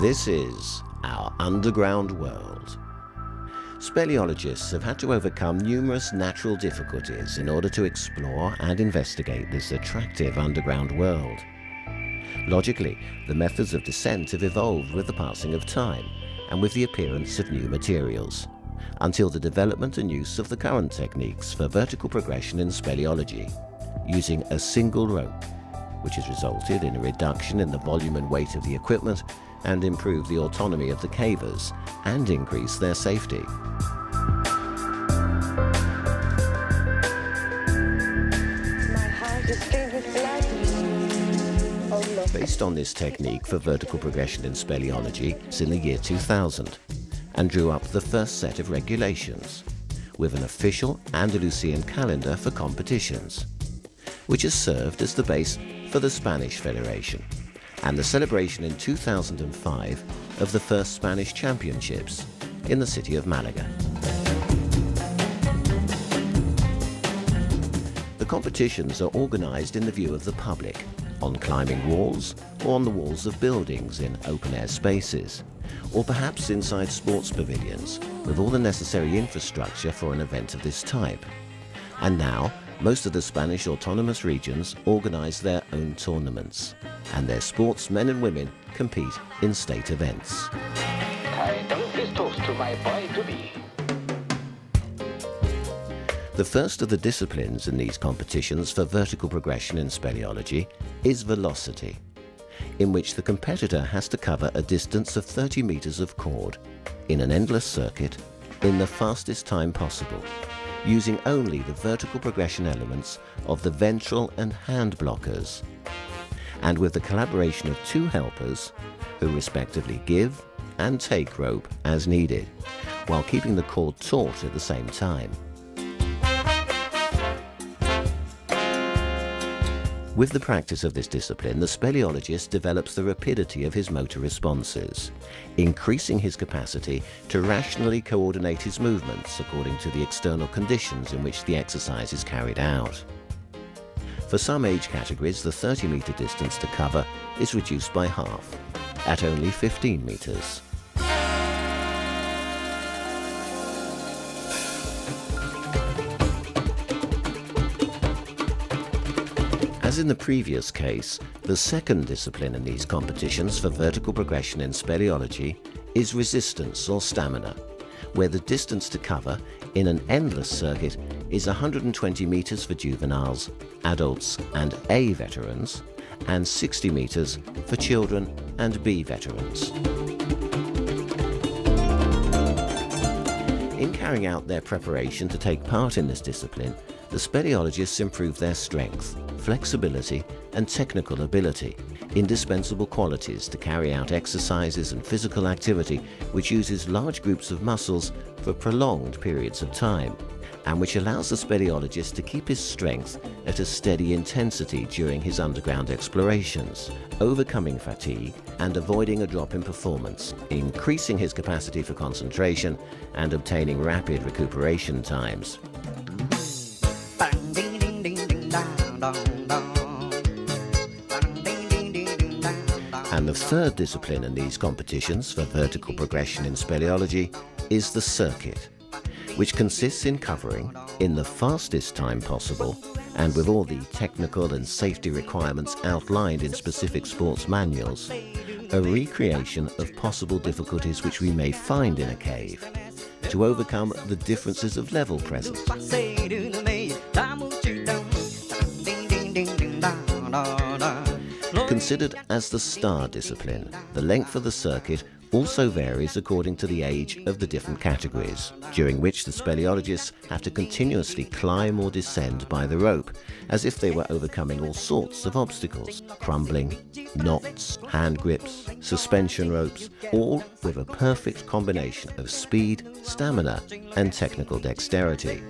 This is our underground world. Speleologists have had to overcome numerous natural difficulties in order to explore and investigate this attractive underground world. Logically, the methods of descent have evolved with the passing of time and with the appearance of new materials, until the development and use of the current techniques for vertical progression in speleology, using a single rope, which has resulted in a reduction in the volume and weight of the equipment and improve the autonomy of the cavers and increase their safety. Based on this technique for vertical progression in speleology in the year 2000 and drew up the first set of regulations with an official Andalusian calendar for competitions, which has served as the base for the Spanish Federation and the celebration in 2005 of the first Spanish Championships in the city of Malaga. The competitions are organised in the view of the public, on climbing walls or on the walls of buildings in open-air spaces, or perhaps inside sports pavilions with all the necessary infrastructure for an event of this type. And now, most of the Spanish autonomous regions organise their own tournaments, and their sportsmen and women compete in state events. I this toast to my boy to be. The first of the disciplines in these competitions for vertical progression in speleology is velocity, in which the competitor has to cover a distance of 30 metres of cord in an endless circuit in the fastest time possible using only the vertical progression elements of the ventral and hand blockers, and with the collaboration of two helpers who respectively give and take rope as needed, while keeping the cord taut at the same time. With the practice of this discipline, the speleologist develops the rapidity of his motor responses, increasing his capacity to rationally coordinate his movements according to the external conditions in which the exercise is carried out. For some age categories, the 30 metre distance to cover is reduced by half, at only 15 metres. As in the previous case, the second discipline in these competitions for vertical progression in speleology is resistance or stamina, where the distance to cover in an endless circuit is 120 metres for juveniles, adults and A veterans, and 60 metres for children and B veterans. In carrying out their preparation to take part in this discipline, the speleologists improve their strength, flexibility and technical ability, indispensable qualities to carry out exercises and physical activity which uses large groups of muscles for prolonged periods of time, and which allows the speleologist to keep his strength at a steady intensity during his underground explorations, overcoming fatigue and avoiding a drop in performance, increasing his capacity for concentration and obtaining rapid recuperation times. And the third discipline in these competitions for vertical progression in speleology is the circuit, which consists in covering, in the fastest time possible, and with all the technical and safety requirements outlined in specific sports manuals, a recreation of possible difficulties which we may find in a cave, to overcome the differences of level present. Considered as the star discipline, the length of the circuit also varies according to the age of the different categories, during which the speleologists have to continuously climb or descend by the rope, as if they were overcoming all sorts of obstacles, crumbling, knots, hand grips, suspension ropes, all with a perfect combination of speed, stamina and technical dexterity.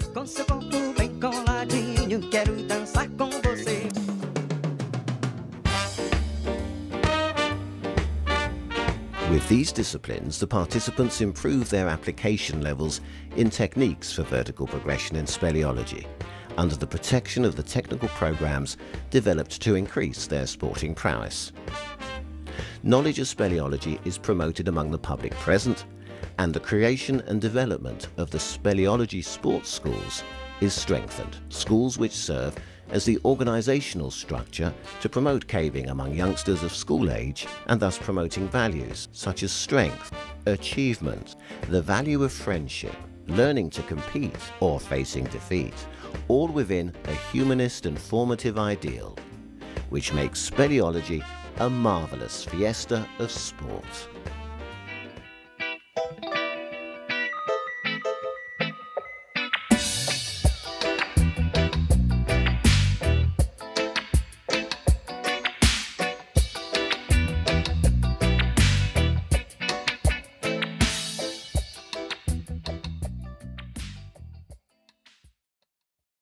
With these disciplines, the participants improve their application levels in techniques for vertical progression in speleology, under the protection of the technical programs developed to increase their sporting prowess. knowledge of speleology is promoted among the public present, and the creation and development of the speleology sports schools is strengthened. Schools which serve as the organisational structure to promote caving among youngsters of school age and thus promoting values such as strength, achievement, the value of friendship, learning to compete or facing defeat, all within a humanist and formative ideal, which makes speleology a marvellous fiesta of sport.